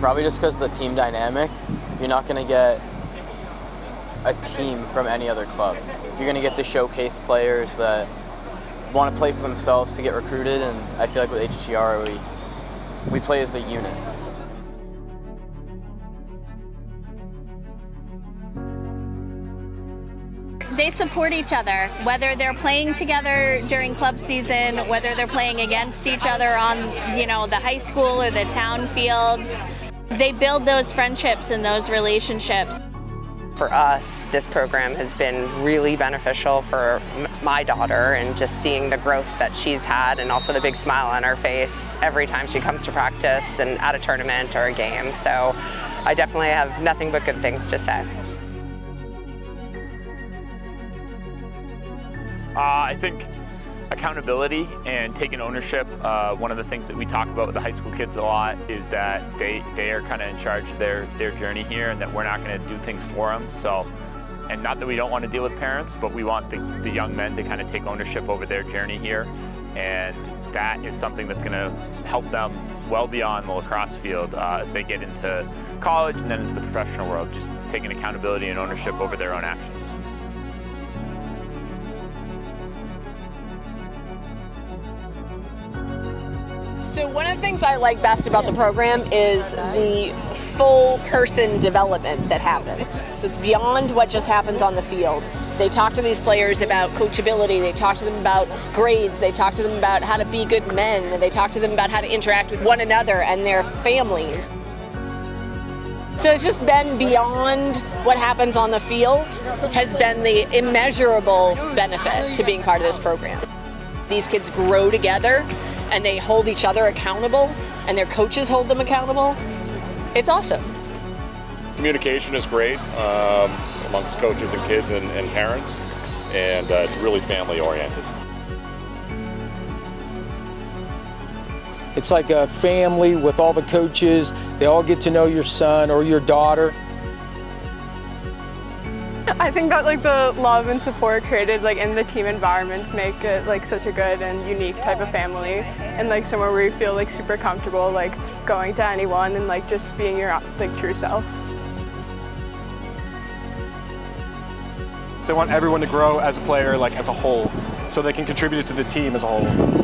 Probably just because the team dynamic, you're not going to get a team from any other club. You're going to get the showcase players that want to play for themselves to get recruited, and I feel like with HGR, we, we play as a unit. they support each other, whether they're playing together during club season, whether they're playing against each other on, you know, the high school or the town fields. They build those friendships and those relationships. For us, this program has been really beneficial for my daughter and just seeing the growth that she's had and also the big smile on her face every time she comes to practice and at a tournament or a game. So I definitely have nothing but good things to say. Uh, I think accountability and taking ownership, uh, one of the things that we talk about with the high school kids a lot is that they, they are kind of in charge of their, their journey here and that we're not going to do things for them. So, and not that we don't want to deal with parents, but we want the, the young men to kind of take ownership over their journey here. And that is something that's going to help them well beyond the lacrosse field uh, as they get into college and then into the professional world, just taking accountability and ownership over their own actions. So one of the things I like best about the program is the full person development that happens. So it's beyond what just happens on the field. They talk to these players about coachability, they talk to them about grades, they talk to them about how to be good men, they talk to them about how to interact with one another and their families. So it's just been beyond what happens on the field, has been the immeasurable benefit to being part of this program. These kids grow together and they hold each other accountable and their coaches hold them accountable, it's awesome. Communication is great um, amongst coaches and kids and, and parents, and uh, it's really family oriented. It's like a family with all the coaches. They all get to know your son or your daughter. I think that like the love and support created like in the team environments make it like such a good and unique type of family and like somewhere where you feel like super comfortable like going to anyone and like just being your like true self. They want everyone to grow as a player like as a whole so they can contribute to the team as a whole.